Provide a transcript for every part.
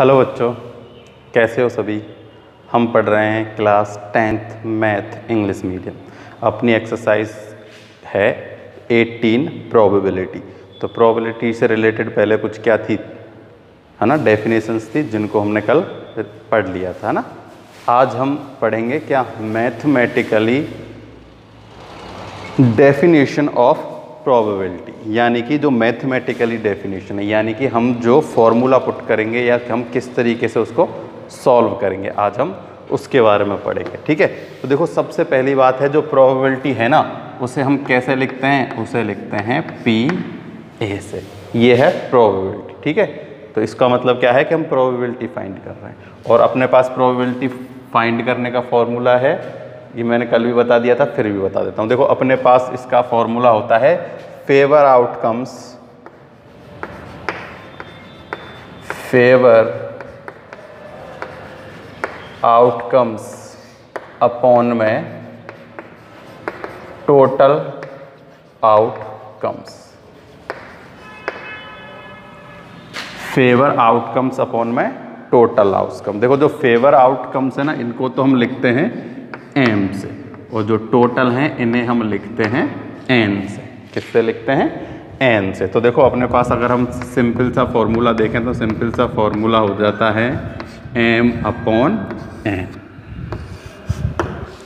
Hello बच्चों, कैसे हो सभी? हम पढ़ रहे हैं class tenth math English medium. अपनी एक्सरसाइज है 18 प्रोबेबिलिटी तो प्रोबेबिलिटी से रिलेटेड पहले कुछ क्या थी? है ना डेफिनेशंस थी जिनको हमने कल पढ़ लिया था ना? आज हम पढ़ेंगे क्या? मैथमेटिकली डेफिनेशन ऑफ़ प्रोबेबिलिटी यानी कि जो मैथमेटिकली डेफिनेशन है, यानी कि हम जो फॉर्मूला पुट करेंगे या हम किस तरीके से उसको सॉल्व करेंगे, आज हम उसके बारे में पढ़ेंगे, ठीक है? तो देखो, सबसे पहली बात है जो प्रोबेबिलिटी है ना, उसे हम कैसे लिखते हैं? उसे लिखते हैं पी ए से। ये है प्रोबेबिलिटी ठीक है? तो इसका मतलब क्या है कि हम प्रोबेबिलिटी फाइंड कर रहे हैं। और अपने पास प्रोबेबिलिटी फाइंड करने का फॉर्मूला है ये मैंने कल भी बता दिया था, फिर भी बता देता हूँ। देखो, अपने पास इसका फॉर्मूला होता है favour outcomes favour outcomes upon में total outcomes. Favour outcomes upon में टोटल आउटकम। देखो, जो फेवर आउटकम्स है ना, इनको तो हम लिखते हैं एम से। और जो टोटल हैं, इन्हें हम लिखते हैं एन से। किससे लिखते हैं? एन से। तो देखो, अपने पास अगर हम सिंपल सा फॉर्मूला देखें तो सिंपल सा फॉर्मूला हो जाता है एम अपॉन एन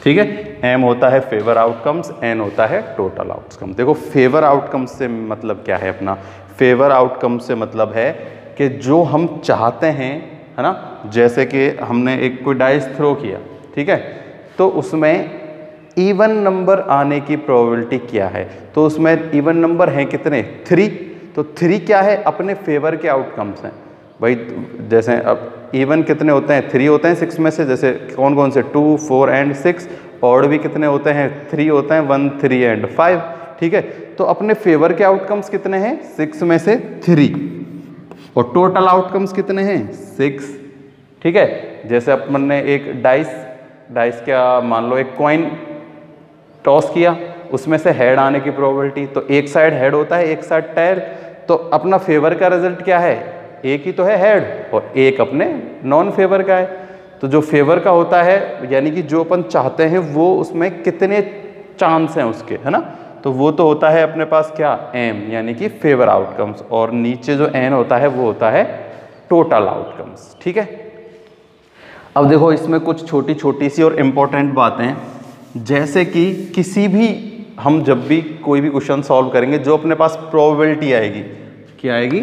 ठीक है? एम होता है फेवर आउटकम्स एन होता है टोटल आउटकम्स देखो फेवर आउटकम्स से मतलब क्या है अपना? फेवर आउटकम से मतलब है कि जो हम चाहते हैं, है ना? जैसे कि हमने एक कोई डाइस थ्रो किया, ठीक है? तो उसमें इवन नंबर आने की प्रोबेबिलिटी क्या है? तो उसमें इवन नंबर हैं कितने? थ्री तो थ्री क्या है? अपने फेवर के आउटकम्स हैं। भाई, जैसे अब इवन कितने होते हैं? थ्री होते हैं सिक्स में से। जैसे कौन कौन से? टू फोर एंड सिक्स और भी कितने होते हैं? थ्री होते हैं। वन थ्री एंड फाइव ठीक है? तो अपने फेवर के आउटकम्स कितने हैं? सिक्स में से थ्री और टोटल आउटकम्स कितने हैं? सिक्स ठीक है? जैसे अपन ने एक डाइस डाइस क्या मान लो एक कॉइन टॉस किया, उसमें से हेड आने की प्रोबेबिलिटी तो एक साइड हेड होता है, एक साइड टेल तो अपना फेवर का रिज़ल्ट क्या है? एक ही तो है हेड और एक अपने नॉन फेवर का है। तो जो फेवर का होता है, यानी कि जो अपन चाहते हैं, वो उसमें कितने चांस हैं उसके, है ना? तो वो तो होता है अपने पास क्या? एम यानी कि फेवर आउटकम्स और नीचे जो एन होता है, वो होता है टोटल आउटकम्स ठीक है? अब देखो, इसमें कुछ छोटी छोटी सी और इम्पोर्टेंट बातें जैसे कि किसी भी, हम जब भी कोई भी क्वेश्चन सॉल्व करेंगे, जो अपने पास प्रोबेबिलिटी आएगी, क्या आएगी?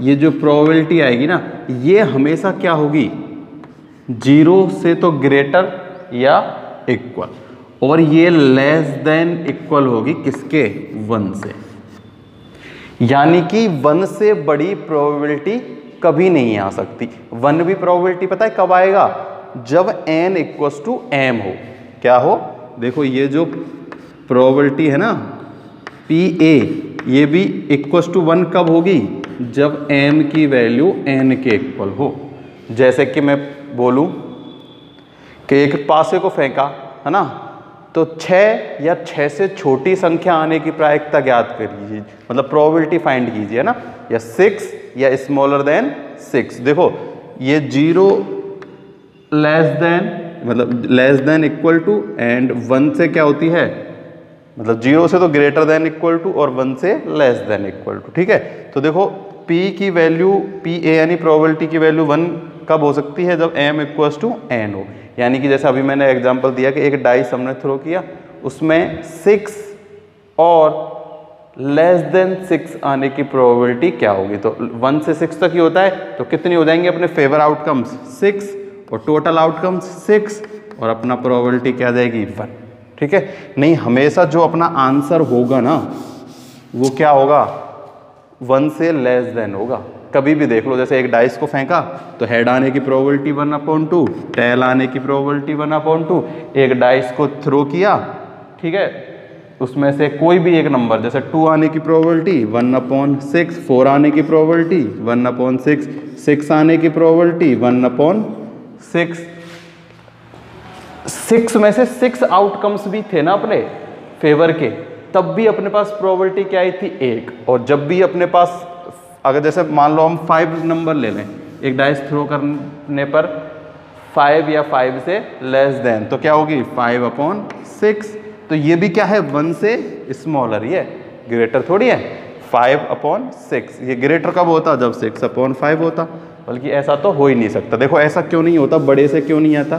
ये जो प्रोबेबिलिटी आएगी ना, ये हमेशा क्या होगी? ज़ीरो से तो ग्रेटर या इक्वल और ये लेस देन इक्वल होगी किसके? वन से। यानी कि वन से बड़ी प्रोबेबिलिटी कभी नहीं आ सकती। वन भी प्रोबेबिलिटी पता है कब आएगा? जब एन इक्वस टू एम हो। क्या हो? देखो, ये जो प्रोबेबिलिटी है ना पी ए ये भी इक्वस टू वन कब होगी? जब एम की वैल्यू एन के इक्वल हो। जैसे कि मैं बोलूँ कि एक पासे को फेंका, है ना? तो छः या छः से छोटी संख्या आने की प्रायिकता ज्ञात करिए मतलब प्रोबेबिलिटी फाइंड कीजिए ना? या सिक्स या स्मॉलर देन सिक्स देखो, ये ज़ीरो लेस देन मतलब less than equal to and one से क्या होती है? मतलब ज़ीरो से तो ग्रेटर देन इक्वल टू और वन से लेस देन इक्वल टू ठीक है? तो देखो, P की वैल्यू P ए यानी प्रोबेबिलिटी की वैल्यू वन कब हो सकती है? जब m इक्वल्स टू एन हो। यानी कि जैसे अभी मैंने एग्जांपल दिया कि एक डाइस हमने थ्रो किया, उसमें सिक्स और लेस देन सिक्स आने की प्रोबेबिलिटी क्या होगी? तो वन से सिक्स तक ही होता है तो कितनी हो जाएँगे अपने फेवर आउटकम्स सिक्स और टोटल आउटकम्स सिक्स और अपना प्रोबेबिलिटी क्या जाएगी? वन ठीक है? नहीं, हमेशा जो अपना आंसर होगा ना, वो क्या होगा? वन से लेस देन होगा। कभी भी देख लो, जैसे एक डाइस को फेंका तो हेड आने की probability one upon two tail आने की प्रोबेबिलिटी वन अपॉन टू एक डाइस को थ्रो किया, ठीक है? उसमें से कोई भी एक नंबर जैसे टू आने की probability one upon six four आने की probability one upon six six आने की probability one upon six six में से सिक्स आउटकम्स भी थे ना अपने फेवर के, तब भी अपने पास प्रोबेबिलिटी क्या आई थी? एक। और जब भी अपने पास अगर जैसे मान लो हम फाइव नंबर ले लें, एक डाइस थ्रो करने पर फाइव या फाइव से लेस देन तो क्या होगी? फाइव अपॉन सिक्स तो ये भी क्या है? वन से स्मॉलर ये ग्रेटर थोड़ी है. फाइव अपॉन सिक्स ये ग्रेटर कब होता? जब सिक्स अपॉन फाइव होता। बल्कि ऐसा तो हो ही नहीं सकता। देखो, ऐसा क्यों नहीं होता? बड़े से क्यों नहीं आता?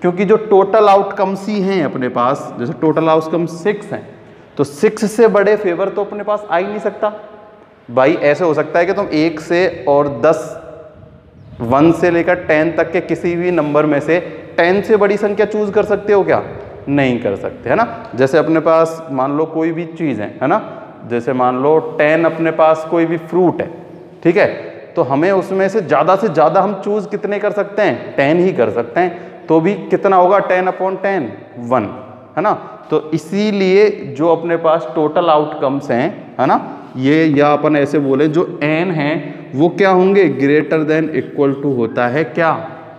क्योंकि जो टोटल आउटकम्स ही हैं अपने पास, जैसे टोटल आउटकम सिक्स हैं तो सिक्स से बड़े फेवर तो अपने पास आ ही नहीं सकता। भाई, ऐसे हो सकता है कि तुम एक से और दस, वन से लेकर टेन तक के किसी भी नंबर में से टेन से बड़ी संख्या चूज़ कर सकते हो क्या? नहीं कर सकते, है ना? जैसे अपने पास मान लो कोई भी चीज़ है है ना? जैसे मान लो टेन अपने पास कोई भी फ्रूट है, ठीक है? तो हमें उसमें से ज़्यादा से ज़्यादा हम चूज़ कितने कर सकते हैं? टेन ही कर सकते हैं। तो भी कितना होगा? टेन अपॉन टेन, वन, है ना? तो इसीलिए जो अपने पास टोटल आउटकम्स हैं, है ना? ये या अपन ऐसे बोले, जो एन है, वो क्या होंगे? ग्रेटर देन इक्वल टू होता है क्या?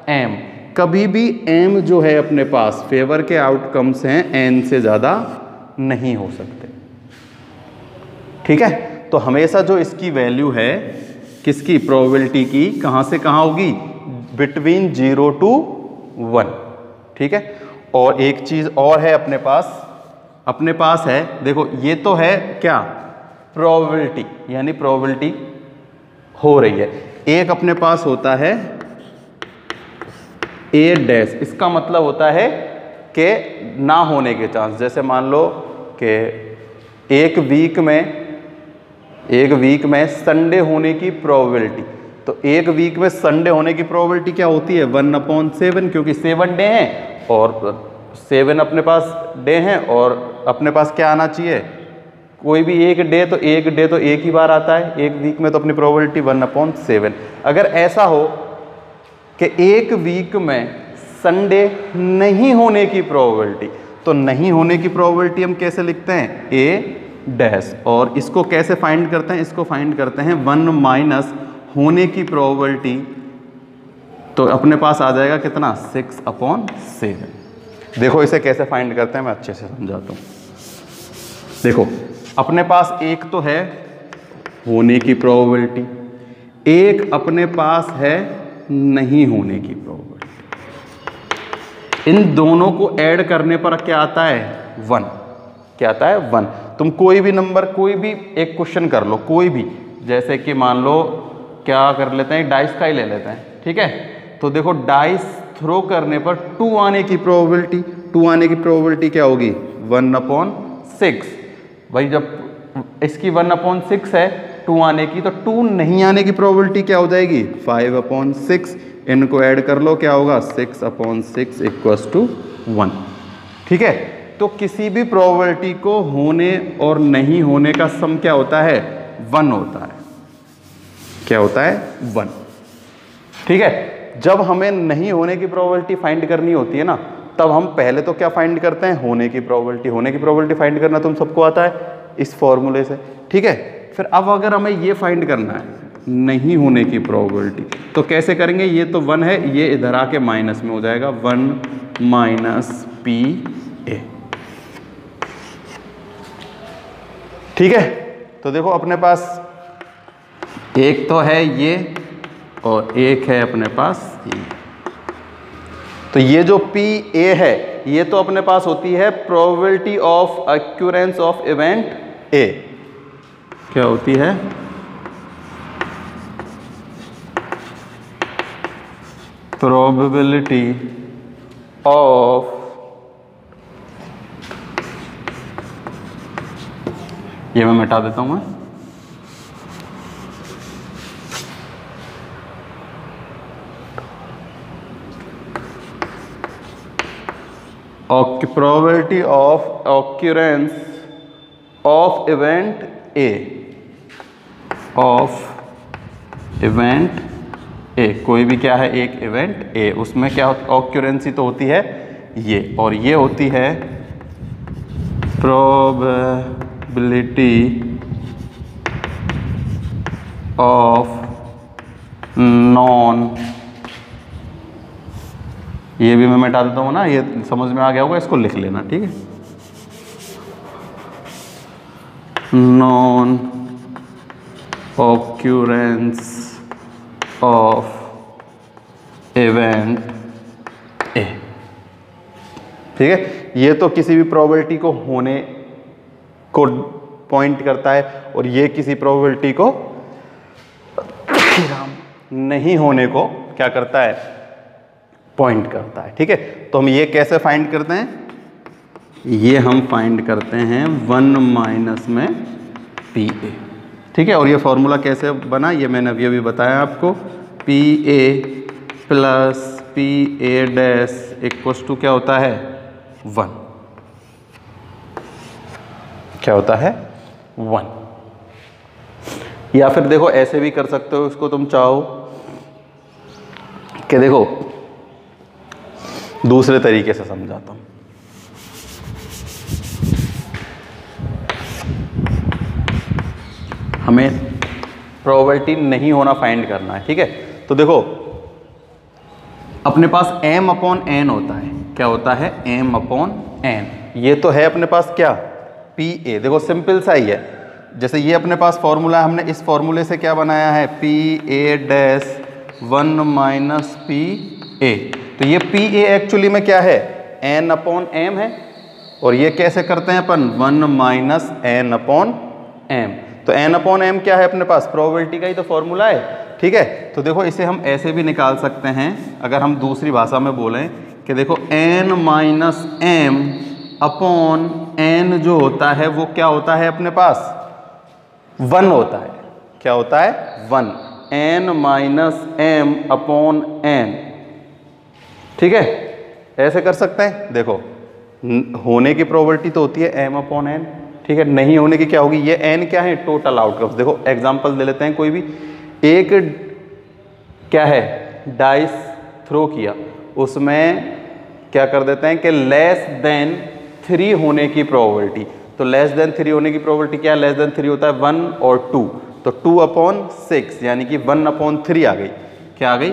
एम कभी भी एम जो है अपने पास फेवर के आउटकम्स हैं एन से ज़्यादा नहीं हो सकते। ठीक है? तो हमेशा जो इसकी वैल्यू है, किसकी? प्रोबेबिलिटी की। कहाँ से कहाँ होगी? बिटवीन ज़ीरो टू वन ठीक है? और एक चीज़ और है अपने पास। अपने पास है। देखो, ये तो है क्या? प्रोबेबिलिटी यानी प्रोबेबिलिटी हो रही है। एक अपने पास होता है ए डैश इसका मतलब होता है कि ना होने के चांस जैसे मान लो कि एक वीक में, एक वीक में संडे होने की प्रोबेबिलिटी तो एक वीक में संडे होने की प्रोबेबिलिटी क्या होती है? वन अपॉन सेवन क्योंकि सेवन डे हैं। और सेवन अपने पास डे हैं और अपने पास क्या आना चाहिए? कोई भी एक डे तो एक डे तो एक ही बार आता है। एक वीक में तो अपनी प्रोबेबिलिटी वन अपॉन सेवन अगर ऐसा हो कि एक वीक में संडे नहीं होने की प्रोबेबिलिटी तो नहीं होने की प्रोबेबिलिटी हम कैसे लिखते हैं? ए डैश और इसको कैसे फाइंड करते हैं? इसको फाइंड करते हैं वन माइनस होने की प्रोबेबिलिटी तो अपने पास आ जाएगा कितना? सिक्स अपॉन सेवन देखो इसे कैसे फाइंड करते हैं, मैं अच्छे से समझाता हूँ। देखो अपने पास एक तो है होने की प्रोबेबिलिटी एक अपने पास है नहीं होने की प्रोबेबिलिटी इन दोनों को ऐड करने पर क्या आता है? वन क्या आता है? वन तुम कोई भी नंबर कोई भी एक क्वेश्चन कर लो, कोई भी। जैसे कि मान लो, क्या कर लेते हैं? डाइस का ही ले लेते हैं, ठीक है? तो देखो डाइस थ्रो करने पर टू आने की प्रोबेबिलिटी टू आने की प्रोबेबिलिटी क्या होगी? वन अपॉन सिक्स भाई जब इसकी वन अपॉन सिक्स है, टू आने की तो टू नहीं आने की प्रोबेबिलिटी क्या हो जाएगी? फाइव अपॉन सिक्स इनको ऐड कर लो, क्या होगा? Six upon six equals to one ठीक है? तो किसी भी प्रोबेबिलिटी को होने और नहीं होने का सम क्या होता है? वन होता है। क्या होता है? वन ठीक है? जब हमें नहीं होने की प्रोबेबिलिटी फाइंड करनी होती है ना तब हम पहले तो क्या फाइंड करते हैं? होने की प्रोबेबिलिटी होने की प्रोबेबिलिटी फाइंड करना तुम सबको आता है इस फॉर्मूले से। ठीक है? फिर अब अगर हमें ये फाइंड करना है, नहीं होने की प्रोबेबिलिटी तो कैसे करेंगे? ये तो वन है, ये इधर आके माइनस में हो जाएगा। वन माइनस पी ए ठीक है? तो देखो अपने पास एक तो है ये और एक है अपने पास ये। तो ये जो पी ए है, ये तो अपने पास होती है probability of occurrence of event A क्या होती है? प्रोबेबिलिटी ऑफ़ ये मैं मिटा देता हूँ मैं probability of occurrence of event A of event A कोई भी क्या है? एक इवेंट ए उसमें क्या ऑक्यूरेंसी तो होती है ये, और ये होती है प्रोबेबिलिटी ऑफ़ नॉन ये भी मैं मिटा देता हूँ ना, ये समझ में आ गया होगा, इसको लिख लेना, ठीक है? Non occurrence of event A ठीक है? ये तो किसी भी प्रोबेबिलिटी को होने को पॉइंट करता है, और ये किसी प्रोबेबिलिटी को नहीं होने को क्या करता है? पॉइंट करता है, ठीक है? तो हम ये कैसे फाइंड करते हैं? ये हम फाइंड करते हैं वन माइनस में पी ए, ठीक है? और ये फॉर्मूला कैसे बना, ये मैंने अभी अभी बताया आपको। P A plus P A dash equals to क्या होता है? वन। क्या होता है? वन। या फिर देखो, ऐसे भी कर सकते हो इसको तुम चाहो। कि देखो दूसरे तरीके से समझाता हूँ। हमें प्रोबेबिलिटी नहीं होना फाइंड करना है, ठीक है? तो देखो, अपने पास m अपॉन एन होता है। क्या होता है? m अपॉन एन ये तो है अपने पास क्या? पी ए देखो सिंपल सा ही है। जैसे ये अपने पास फॉर्मूला हमने इस फॉर्मूले से क्या बनाया है? P A dash one minus P A तो ये पी ए एक्चुअली में क्या है? एन अपॉन एम है। और ये कैसे करते हैं अपन? One minus n upon m तो एन अपॉन एम क्या है अपने पास? प्रोबेबिलिटी का ही तो फॉर्मूला है। ठीक है? तो देखो, इसे हम ऐसे भी निकाल सकते हैं, अगर हम दूसरी भाषा में बोलें कि देखो n minus m upon n जो होता है, वो क्या होता है अपने पास? वन होता है। क्या होता है? One. N minus m upon n ठीक है? ऐसे कर सकते हैं? देखो होने की प्रोबेबिलिटी तो होती है एम अपॉन एन ठीक है? नहीं होने की क्या होगी? ये एन क्या है? टोटल आउटकम्स देखो एग्ज़ाम्पल दे लेते हैं कोई भी। एक क्या है? डाइस थ्रो किया। उसमें क्या कर देते हैं कि लेस देन थ्री होने की प्रोबेबिलिटी तो लेस देन थ्री होने की प्रोबेबिलिटी क्या है? लेस देन थ्री होता है वन और टू तो टू अपॉन सिक्स यानी कि वन अपॉन थ्री आ गई। क्या आ गई?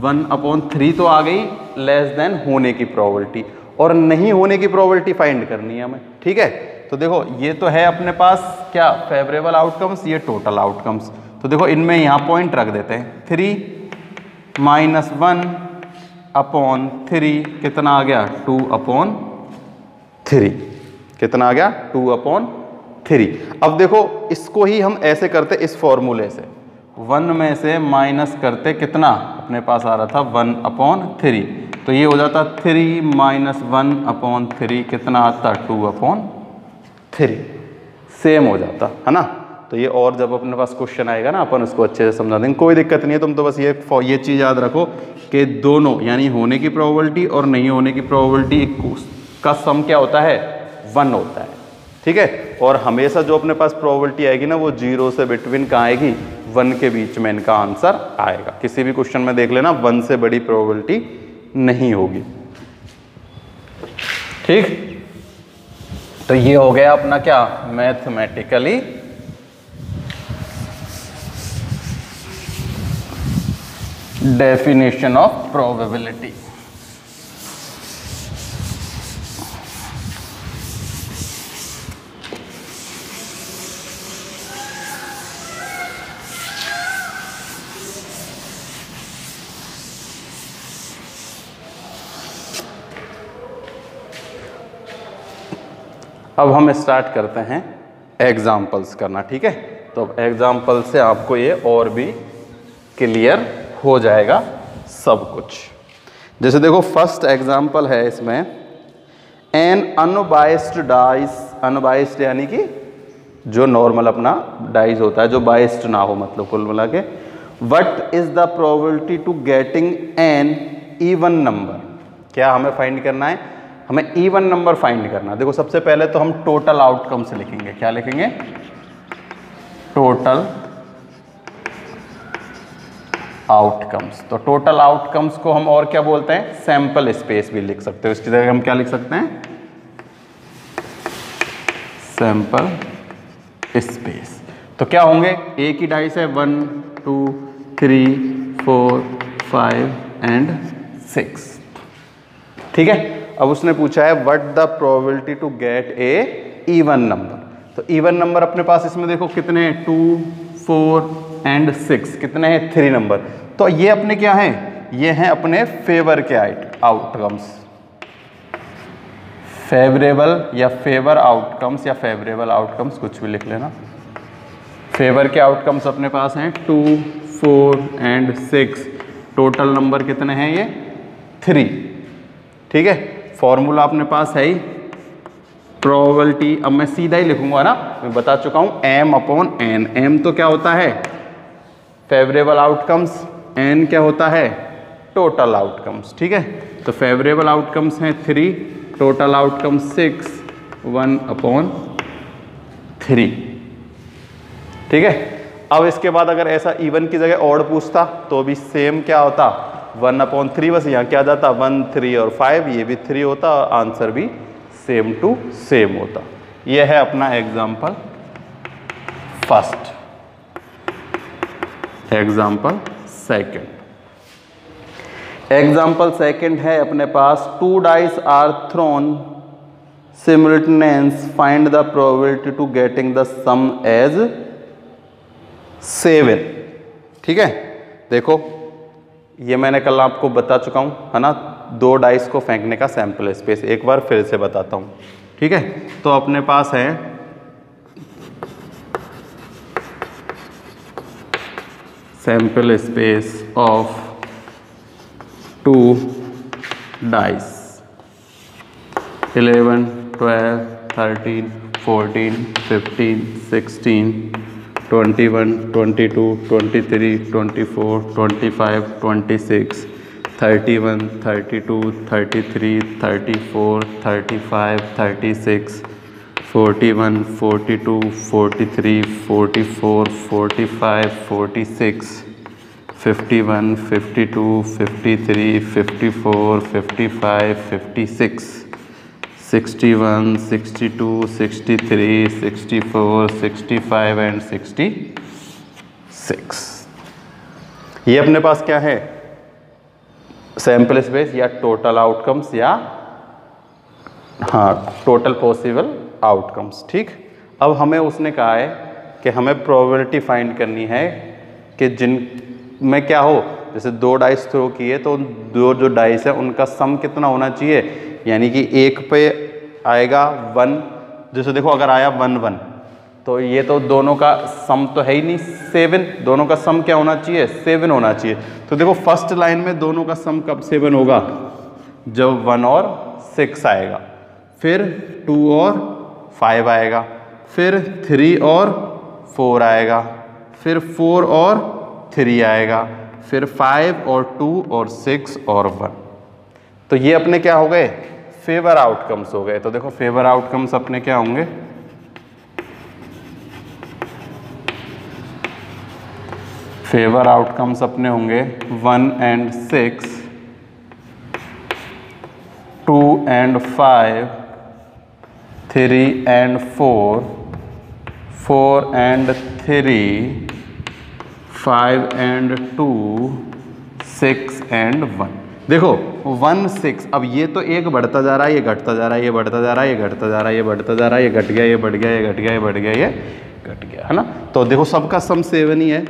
वन अपॉन थ्री तो आ गई। लेस देन होने की प्रोबेबिलिटी और नहीं होने की प्रोबेबिलिटी फाइंड करनी है हमें. ठीक है? तो देखो, ये तो है अपने पास क्या? फेवरेबल आउटकम्स ये टोटल आउटकम्स तो देखो, इनमें यहाँ पॉइंट रख देते हैं. Three minus one upon three कितना आ गया? टू अपॉन थ्री कितना आ गया? टू अपॉन थ्री अब देखो, इसको ही हम ऐसे करते इस फॉर्मूले से. वन में से माइनस करते कितना? अपने पास आ रहा था वन अपॉन थ्री। तो ये हो जाता three minus one upon three कितना आता? Two upon three. सेम हो जाता, है ना? तो ये और जब अपने पास क्वेश्चन आएगा ना, अपन उसको अच्छे से समझा देंगे। कोई दिक्कत नहीं है, तुम तो बस ये ये चीज़ याद रखो कि दोनों, यानी होने की प्रोबेबिलिटी और नहीं होने की प्रोबेबिलिटी का सम क्या होता है? वन होता है। ठीक है? और हमेशा जो अपने पास प्रोबेबिलिटी आएगी ना, वो ज़ीरो से बिटवीन कहाँ आएगी? वन के बीच में इनका आंसर आएगा। किसी भी क्वेश्चन में देख लेना, वन से बड़ी प्रोबेबिलिटी नहीं होगी। ठीक? तो ये हो गया अपना क्या? मैथमेटिकली डेफिनेशन ऑफ़ प्रोबेबिलिटी अब हम स्टार्ट करते हैं एग्जाम्पल्स करना, ठीक है? तो अब एग्ज़ाम्पल से आपको ये और भी क्लियर हो जाएगा सब कुछ। जैसे देखो फ़र्स्ट एग्ज़ाम्पल है इसमें एन अनबाइस्ड डाइस अनबाइस्ड यानी कि जो नॉर्मल अपना डाइस होता है, जो बाइस्ड ना हो मतलब कुल मिला के। What is the probability to getting an even number क्या हमें फाइंड करना है? हमें इवन नंबर फाइंड करना देखो, सबसे पहले तो हम टोटल आउटकम्स लिखेंगे। क्या लिखेंगे? टोटल आउटकम्स तो टोटल आउटकम्स को हम और क्या बोलते हैं? सैंपल स्पेस भी लिख सकते हो। इसकी जगह हम क्या लिख सकते हैं? सैंपल स्पेस तो क्या होंगे? एक ही डाइस है one two three four five and six ठीक है? अब उसने पूछा है what the probability to get a even number तो इवन नंबर अपने पास इसमें देखो कितने हैं? टू फोर एंड सिक्स कितने हैं? थ्री नंबर तो ये अपने क्या है? ये हैं अपने फेवर के आइट आउटकम्स फेवरेबल या फेवर आउटकम्स या फेवरेबल आउटकम्स कुछ भी लिख लेना. फेवर के आउटकम्स अपने पास हैं. Two four and six total number कितने हैं ये? थ्री ठीक है? फॉर्मूला अपने पास है ही। प्रोबेबिलिटी अब मैं सीधा ही लिखूँगा ना, मैं बता चुका हूँ एम अपॉन एन एम तो क्या होता है? फेवरेबल आउटकम्स एन क्या होता है? टोटल आउटकम्स ठीक है? तो फेवरेबल आउटकम्स हैं three total outcome six one upon three ठीक है? अब इसके बाद अगर ऐसा इवन की जगह ऑड पूछता तो भी सेम क्या होता? वन अपॉन थ्री, बस यहाँ क्या जाता, वन, थ्री और फाइव, ये भी थ्री होता और आंसर भी सेम टू सेम होता। यह है अपना example first. Example second. Example second है अपने पास, two dice are thrown simultaneously find the probability to getting the sum as seven. ठीक है? देखो ये मैंने कल आपको बता चुका हूँ, है ना? दो डाइस को फेंकने का सैंपल स्पेस एक बार फिर से बताता हूँ, ठीक है? तो अपने पास है। Sample space of two dice 11 12 13 14 15 16 21 22 23 24 25 26 31 32 33 34 35 36 41 42 43 44 45 46 51, 52, 53, 54, 55, 56, 61, 62, 63, 64, 65 and 66 ये अपने पास क्या है? सैंपल स्पेस या टोटल आउटकम्स या हाँ टोटल पॉसिबल आउटकम्स ठीक? अब हमें उसने कहा है कि हमें प्रोबेबिलिटी फाइंड करनी है कि जिन में क्या हो? जैसे दो डाइस थ्रो किए तो दो जो डाइस है उनका सम कितना होना चाहिए? यानी कि एक पे आएगा वन, जैसे देखो अगर आया वन वन तो ये तो दोनों का सम तो है ही नहीं सेवन दोनों का सम क्या होना चाहिए? सेवन होना चाहिए। तो देखो फ़र्स्ट लाइन में दोनों का सम कब सेवन होगा? जब वन और सिक्स आएगा। फिर टू और फाइव आएगा। फिर थ्री और फोर आएगा। फिर फोर और थ्री आएगा। फिर फाइव और टू और सिक्स और वन तो ये अपने क्या हो गए? फेवर आउटकम्स हो गए। तो देखो फेवर आउटकम्स अपने क्या होंगे? फेवर आउटकम्स अपने होंगे one and six two and five three and four four and three five and two six and one देखो। वन सिक्स, अब ये तो एक बढ़ता जा रहा है, ये घटता जा रहा है, ये बढ़ता जा रहा है, ये घटता जा रहा है, ये बढ़ता जा रहा है, ये घट गया, ये बढ़ गया, ये घट गया, ये बढ़ गया, ये घट गया, है ना? तो देखो सबका सम सेवन ही है।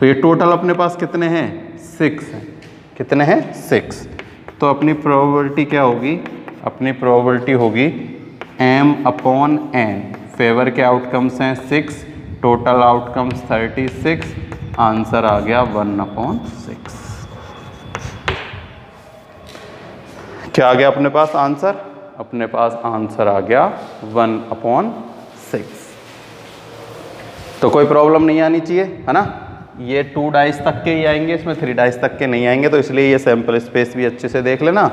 तो ये टोटल अपने पास कितने हैं? सिक्स हैं। कितने हैं? सिक्स। तो अपनी प्रोबेबिलिटी क्या होगी? अपनी प्रोबेबिलिटी होगी एम अपॉन एन फेवर के आउटकम्स हैं सिक्स टोटल आउटकम्स 36 आंसर आ गया वन अपॉन सिक्स क्या आ गया अपने पास आंसर? अपने पास आंसर आ गया वन अपॉन सिक्स। तो कोई प्रॉब्लम नहीं आनी चाहिए, है ना? ये टू डाइस तक के ही आएँगे, इसमें थ्री डाइस तक के नहीं आएँगे तो इसलिए ये सैंपल स्पेस भी अच्छे से देख लेना।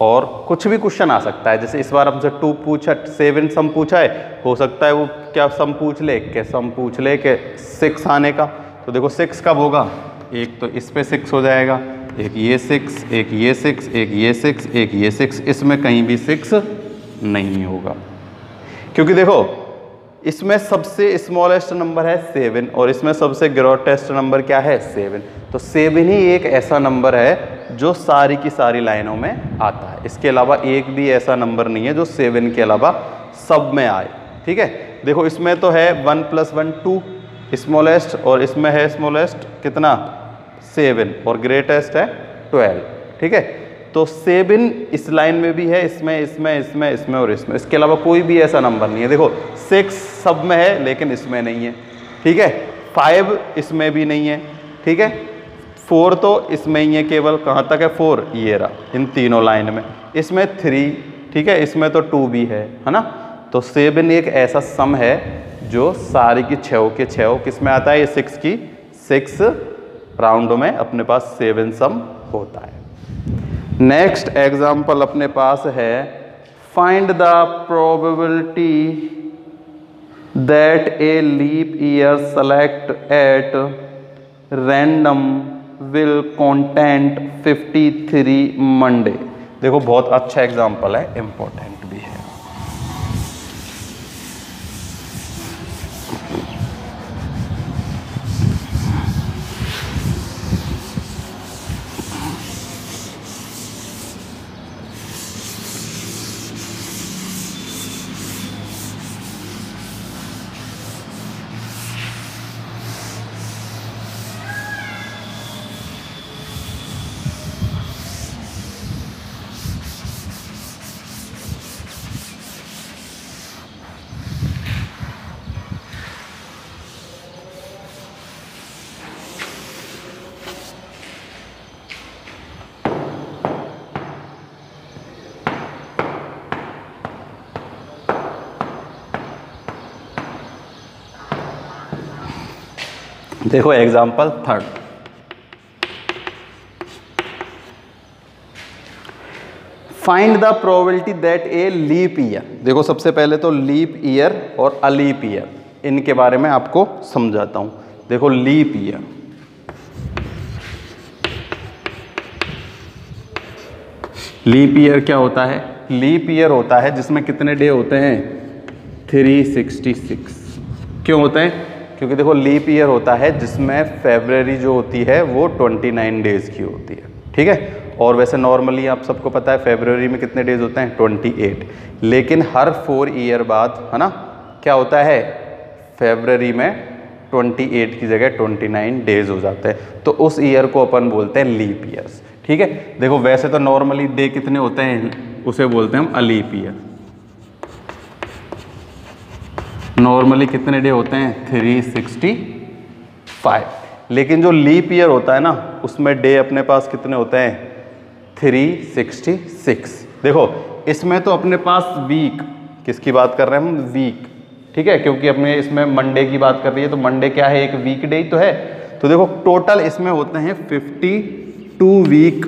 और कुछ भी क्वेश्चन आ सकता है, जैसे इस बार हमसे टू पूछा सेवन सम पूछा है, हो सकता है वो क्या सम पूछ ले, के सम पूछ ले, के सिक्स आने का। तो देखो सिक्स कब होगा? एक तो इस पे सिक्स हो जाएगा। एक ये सिक्स एक ये सिक्स एक ये सिक्स एक ये सिक्स इसमें कहीं भी सिक्स नहीं होगा। क्योंकि देखो, इसमें सबसे स्मॉलेस्ट नंबर है सेवन और इसमें सबसे ग्रोटेस्ट नंबर क्या है? सेवन तो सेवन ही एक ऐसा नंबर है जो सारी की सारी लाइनों में आता है। इसके अलावा एक भी ऐसा नंबर नहीं है जो सेवन के अलावा सब में आए। ठीक है? देखो, इसमें तो है one plus one two smallest और इसमें है स्मॉलेस्ट कितना? सेवन और ग्रेटेस्ट है ट्वेल्व, ठीक है? तो सेवन इस लाइन में भी है, इसमें इसमें इसमें इसमें और इसमें। इसके अलावा कोई भी ऐसा नंबर नहीं है। देखो, सिक्स सब में है, लेकिन इसमें नहीं है, ठीक है? फाइव इसमें भी नहीं है, ठीक है? फोर तो इसमें ही है केवल। कहाँ तक है? फोर, ये रहा, इन तीनों लाइन में। इसमें थ्री, ठीक है? इसमें तो टू भी है है ना? तो सेवन एक ऐसा सम है, जो सारी की छो के छो किसमें आता है? ये सिक्स की सिक्स राउंड में अपने पास सेवन सम होता है। नेक्स्ट एग्ज़ाम्पल अपने पास है। Find the probability that a leap year select at random will content 53 Monday देखो, बहुत अच्छा एग्ज़ाम्पल है इंपॉर्टेंट भी है देखो example third find the probability that a leap year देखो, सबसे पहले तो लीप ईयर और अलीप ईयर इनके बारे में आपको समझाता हूँ। देखो लीप ईयर लीप ईयर क्या होता है? लीप ईयर होता है जिसमें कितने डे होते हैं? 366 क्यों होते हैं? क्योंकि देखो लीप ईयर होता है जिसमें फेबररी जो होती है, वो 29 डेज़ की होती है। ठीक है? और वैसे नॉर्मली आप सबको पता है फेबररी में कितने डेज़ होते हैं? 28 लेकिन हर फोर ईयर बाद, है ना, क्या होता है? फेबररी में 28 की जगह 29 डेज़ हो जाते हैं। तो उस ईयर को अपन बोलते हैं लीप ईयर्स ठीक है? देखो, वैसे तो नॉर्मली डे कितने होते हैं? उसे बोलते हैं हम अलीप ईयर नॉर्मली कितने डे होते हैं? 365 लेकिन जो लीप ईयर होता है ना, उसमें डे अपने पास कितने होते हैं? 366 देखो, इसमें तो अपने पास वीक किसकी बात कर रहे हैं हम? वीक ठीक है? क्योंकि अपने इसमें मंडे की बात कर रही है तो मंडे क्या है? एक वीक डे ही तो है। तो देखो टोटल इसमें होते हैं 52 वीक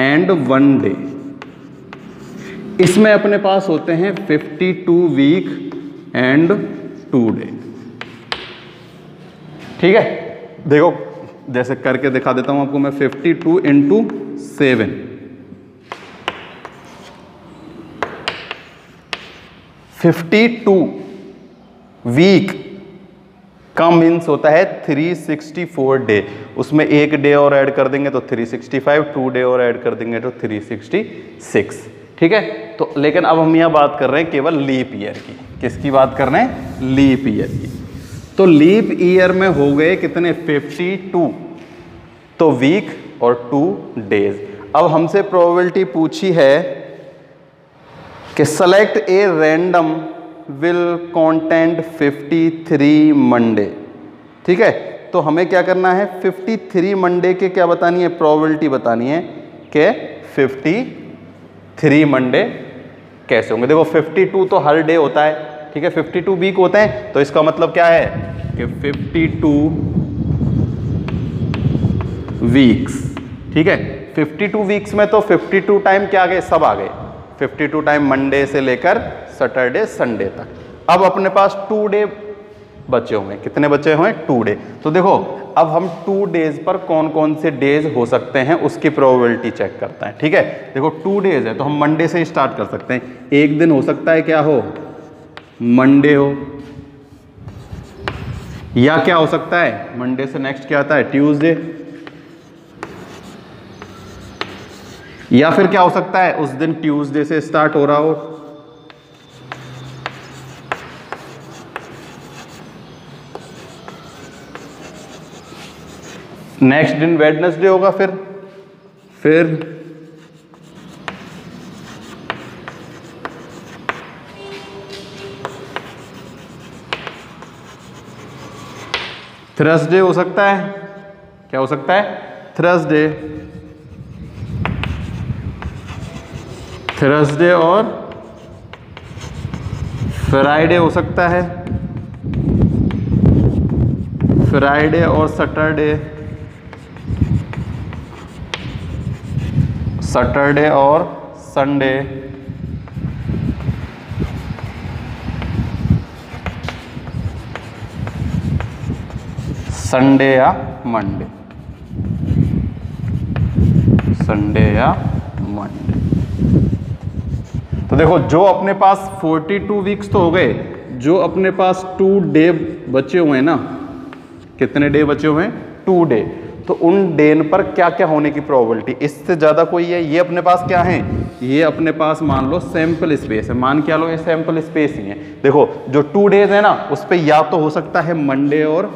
एंड वन डे इसमें अपने पास होते हैं 52 वीक एंड टू डे ठीक है? देखो, जैसे करके दिखा देता हूँ आपको मैं 52 two into seven fifty two week का मीन्स होता है 364 डे उसमें एक डे और ऐड कर देंगे तो 365 टू डे और ऐड कर देंगे तो 366 ठीक है? तो लेकिन अब हम यहाँ बात कर रहे हैं केवल लीप ईयर की। किसकी बात कर रहे हैं? लीप ईयर की। तो लीप ईयर में हो गए कितने? 52 तो वीक और टू डेज़ अब हमसे प्रोबेबिलिटी पूछी है कि select a random will content 53 Monday ठीक है? तो हमें क्या करना है? 53 मंडे के क्या बतानी है? प्रोबेबिलिटी बतानी है कि 53 मंडे कैसे होंगे? देखो 52 तो हर डे होता है, ठीक है? 52 टू वीक होते हैं तो इसका मतलब क्या है कि 52 वीक्स ठीक है? 52 वीक्स में तो 52 टाइम क्या आ गए? सब आ गए। 52 टाइम मंडे से लेकर सैटरडे संडे तक। अब अपने पास टू डे बचे हुए कितने बचे हुए टू डे तो देखो अब हम टू डेज़ पर कौन कौन से डेज़ हो सकते हैं, उसकी प्रोबेबिलिटी चेक करते हैं, ठीक है? देखो टू डेज़ है तो हम मंडे से स्टार्ट कर सकते हैं। एक दिन हो सकता है क्या हो? मंडे हो। या क्या हो सकता है? मंडे से नेक्स्ट क्या आता है? ट्यूसडे या फिर क्या हो सकता है? उस दिन ट्यूसडे से स्टार्ट हो रहा हो। नेक्स्ट दिन वेडनेसडे होगा फिर। फिर थर्सडे हो सकता है। क्या हो सकता है? थर्सडे थर्सडे और फ्राइडे हो सकता है। फ्राइडे और सैटरडे सैटरडे और संडे। संडे या मंडे। संडे या मंडे। तो देखो, जो अपने पास 42 वीक्स तो हो गए, जो अपने पास टू डे बचे हुए हैं ना, कितने डे बचे हुए हैं? टू डे तो उन डेन पर क्या क्या होने की प्रोबेबिलिटी इससे ज़्यादा कोई है? ये अपने पास क्या है? ये अपने पास मान लो सैंपल स्पेस है। मान क्या लो? ये सैंपल स्पेस ही है। देखो, जो टू डेज़ है ना, उस पर या तो हो सकता है मंडे और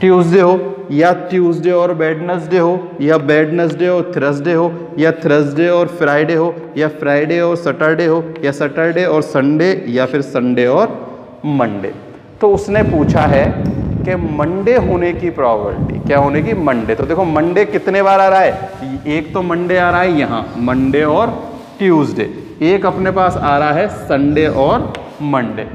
ट्यूसडे हो, या ट्यूसडे और वेडनेसडे हो, या वेडनेसडे और थर्सडे हो, या थर्सडे और फ्राइडे हो, या फ्राइडे और सैटरडे हो, या सैटरडे और संडे या फिर संडे और मंडे तो उसने पूछा है कि मंडे होने की प्रॉबर्टी क्या होने की? मंडे। तो देखो, मंडे कितने बार आ रहा है? एक तो मंडे आ रहा है यहाँ, मंडे और ट्यूसडे। एक अपने पास आ रहा है संडे और मंडे।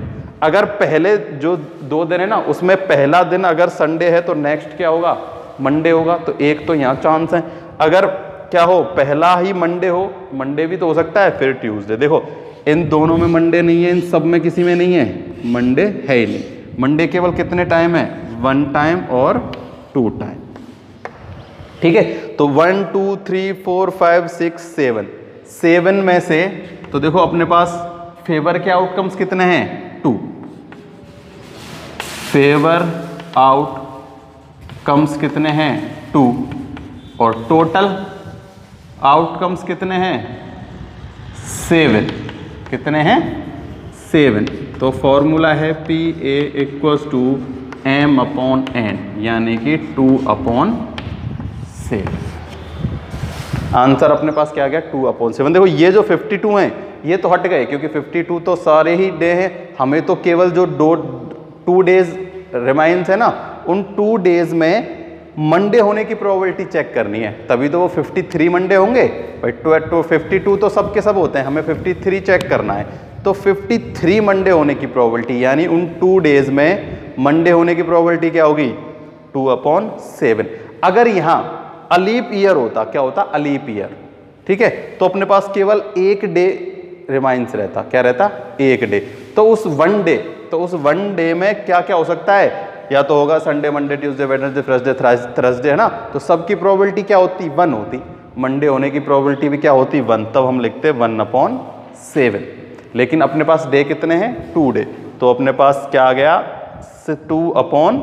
अगर पहले जो दो दिन है ना, उसमें पहला दिन अगर संडे है तो नेक्स्ट क्या होगा? मंडे होगा। तो एक तो यहाँ चांस है। अगर क्या हो, पहला ही मंडे हो, मंडे भी तो हो सकता है, फिर ट्यूसडे। देखो, इन दोनों में मंडे नहीं है, इन सब में किसी में नहीं है। मंडे है ही नहीं। मंडे केवल कितने टाइम है? वन टाइम और टू टाइम ठीक है? तो one two three four five six seven seven में से तो देखो अपने पास फेवर के आउटकम्स कितने हैं? टू फेवर आउट कम्स कितने हैं? टू और टोटल आउटकम्स कितने हैं? सेवन कितने हैं? सेवन तो फॉर्मूला है P A equals to m upon n यानी कि टू अपॉन सेवन आंसर अपने पास क्या आ गया? टू अपॉन सेवन देखो, ये जो फिफ्टी टू हैं, ये तो हट गए, क्योंकि 52 तो सारे ही डे हैं। हमें तो केवल जो दो टू डेज़ रिमाइंस है ना, उन टू डेज़ में मंडे होने की प्रोबेबिलिटी चेक करनी है। तभी तो वो 53 मंडे होंगे। भाई टू टू फिफ्टी तो सब के सब होते हैं। हमें 53 चेक करना है। तो 53 मंडे होने की प्रोबेबिलिटी यानी उन टू डेज़ में मंडे होने की प्रोबेबिलिटी क्या होगी? टू अपॉन सेवन अगर यहाँ अलीप ईयर होता, क्या होता? अलीप ईयर ठीक है? तो अपने पास केवल एक डे रिमाइंस रहता. क्या रहता? एक डे तो उस वन डे तो उस वन डे में क्या क्या हो सकता है? या तो होगा Sunday Monday Tuesday Wednesday Thursday Thursday है ना? तो सबकी प्रोबेबिलिटी क्या होती? वन होती. मंडे होने की प्रोबेबिलिटी भी क्या होती? वन तब हम लिखते वन अपॉन सेवन लेकिन अपने पास डे कितने हैं? टू डे तो अपने पास क्या आ गया? टू अपॉन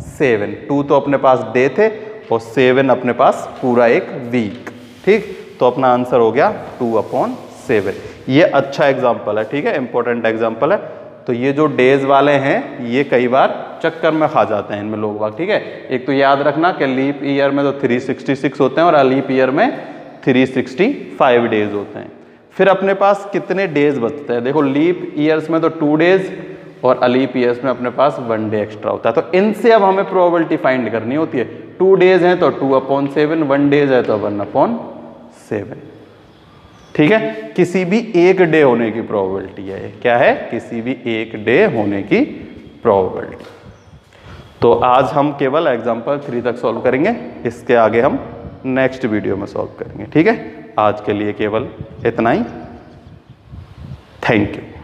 सेवन टू तो अपने पास डे थे और सेवन अपने पास पूरा एक वीक ठीक? तो अपना आंसर हो गया टू अपॉन सेवन ये अच्छा एग्ज़ाम्पल है, ठीक है? इंपॉर्टेंट एग्ज़ाम्पल है. तो ये जो डेज़ वाले हैं, ये कई बार चक्कर में खा जाते हैं इनमें लोग बाग, ठीक है? एक तो याद रखना कि लीप ईयर में तो 366 होते हैं और अलीप ईयर में 365 डेज़ होते हैं। फिर अपने पास कितने डेज़ बचते हैं? देखो लीप ईयर्स में तो टू डेज़ और अलीप ईयर्स में अपने पास वन डे एक्स्ट्रा होता है। तो इनसे अब हमें प्रोबेबिलिटी फाइंड करनी होती है। टू डेज़ हैं तो two upon seven one days है तो वन अपॉन सेवन ठीक है? किसी भी एक डे होने की प्रोबेबिलिटी है। क्या है? किसी भी एक डे होने की प्रोबेबिलिटी तो आज हम केवल एग्जांपल थ्री तक सॉल्व करेंगे। इसके आगे हम नेक्स्ट वीडियो में सॉल्व करेंगे। ठीक है? आज के लिए केवल इतना ही। Thank you